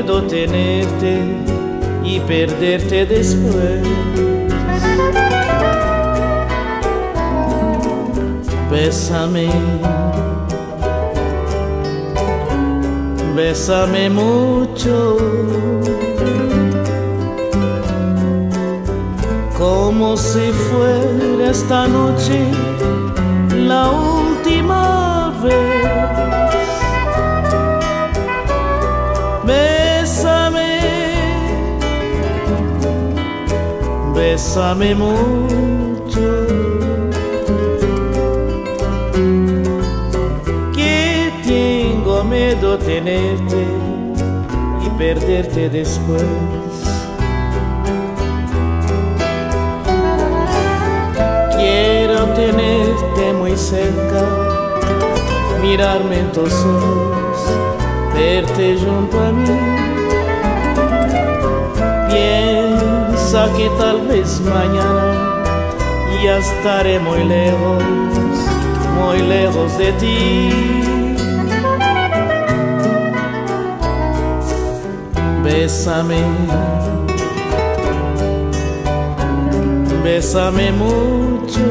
Miedo tenerte y perderte después. Bésame. Bésame mucho. como si fuera esta noche bésame mucho. Que tengo miedo tenerte y perderte después. Quiero tenerte muy cerca, mirarme en tus ojos, verte junto a mí. Que tal vez mañana ya estaré muy lejos, muy lejos de ti. Bésame. Bésame mucho.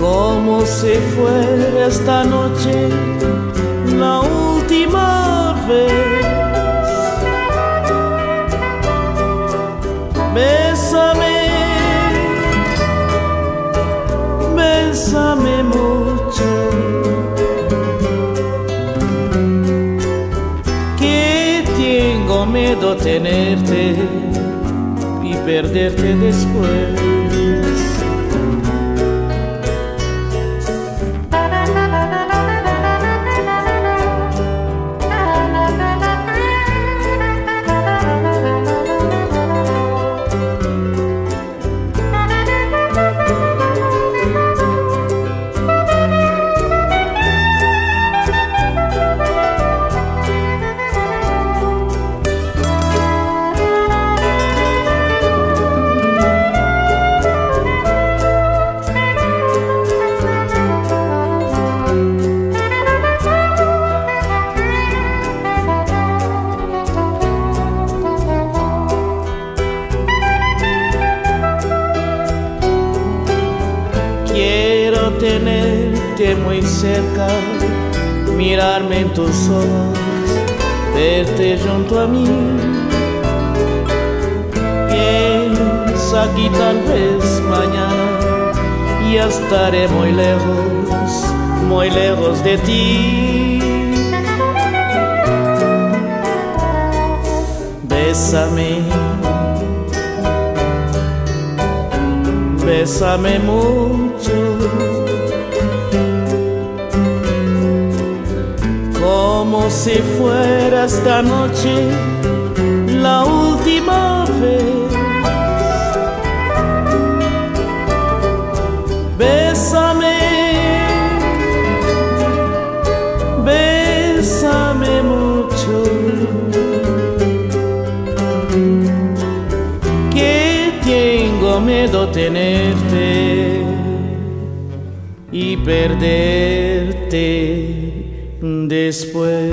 Como si fuera esta noche la última vez. Bésame, bésame mucho. Que tengo miedo tenerte y perderte después. Muy cerca, mirarme en tus ojos, verte junto a mí. Piensa que tal vez mañana ya estaré muy lejos, muy lejos de ti. Bésame. Bésame mucho. Si fuera esta noche la última vez. Bésame, bésame mucho. Que tengo miedo tenerte y perderte después.